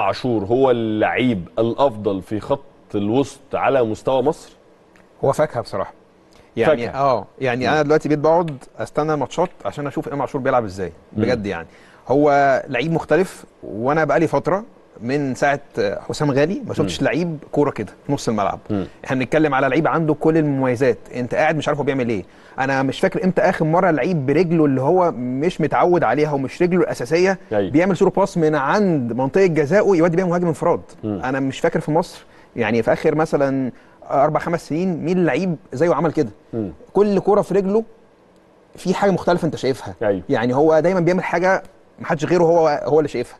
عاشور هو اللعيب الأفضل في خط الوسط على مستوى مصر؟ هو فاكهة بصراحة. يعني فاكهة. آه يعني أنا دلوقتي بقيت بقعد أستنى الماتشات عشان أشوف إمام عاشور بيلعب إزاي. بجد يعني. هو لعيب مختلف وأنا بقالي فترة من ساعة حسام غالي ما شفتش لعيب كورة كده في نص الملعب مم. إحنا بنتكلم على لعيب عنده كل المميزات انت قاعد مش عارف هو بيعمل إيه أنا مش فاكر إمتى آخر مرة لعيب برجله اللي هو مش متعود عليها ومش رجله الأساسية أيوة. بيعمل through pass من عند منطقة جزائه يودي بيها مهاجم انفراد. أنا مش فاكر في مصر يعني في آخر مثلا أربع خمس سنين مين لعيب زيه عمل كده مم. كل كورة في رجله في حاجة مختلفة انت شايفها أيوة. يعني هو دايما بيعمل حاجة محدش غيره هو هو اللي شايفها